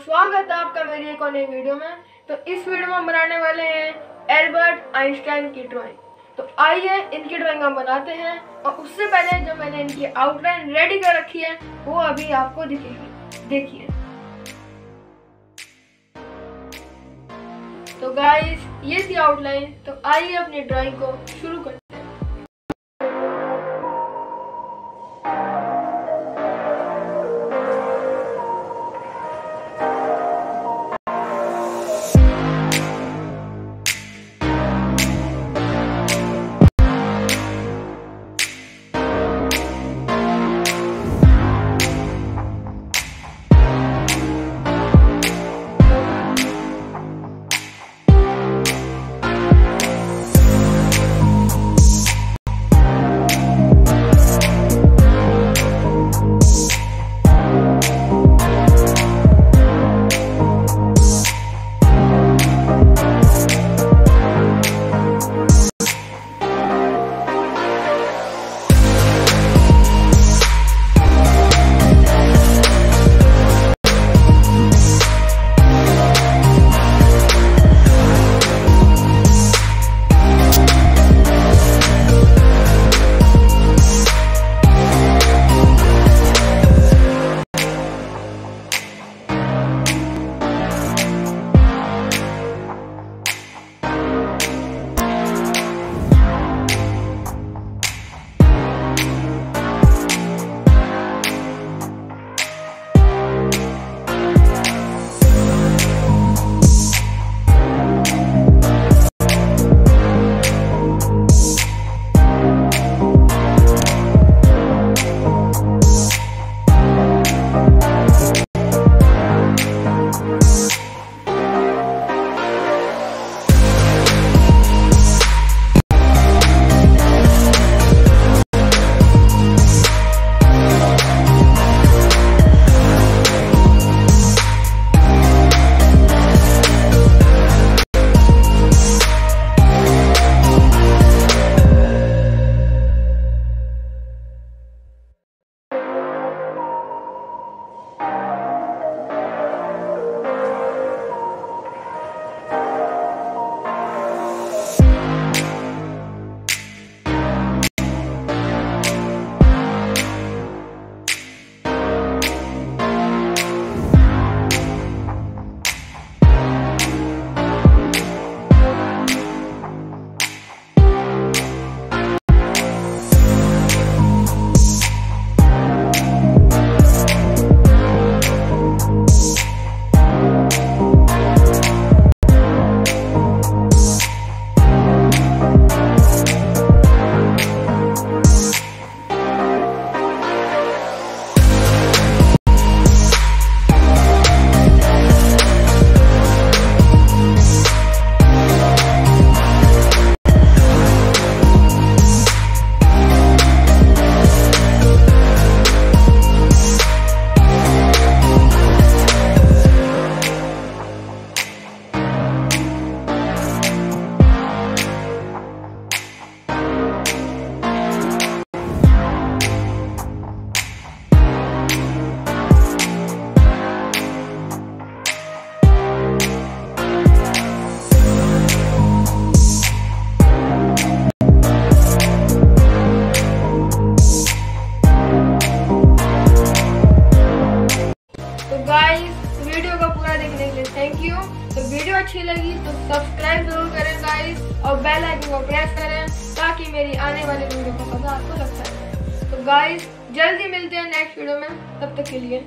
स्वागत है आपका मेरी एक और नई वीडियो में। तो इस वीडियो में हम बनाने वाले हैं एल्बर्ट आइंस्टाइन की ड्राइंग। तो आइए इनकी ड्राइंग हम बनाते हैं और उससे पहले जो मैंने इनकी आउटलाइन रेडी कर रखी है, वो अभी आपको दिखेगी। देखिए। तो गाइस ये थी आउटलाइन। तो आइए अपनी ड्राइंग को शुरू के तो वीडियो अच्छी लगी तो सब्सक्राइब ज़रूर करें गाइस और बेल आइकन को प्रेस करें ताकि मेरी आने वाली वीडियो का मज़ा आपको लग सके। तो गाइस जल्दी मिलते हैं नेक्स्ट वीडियो में। तब तक के लिए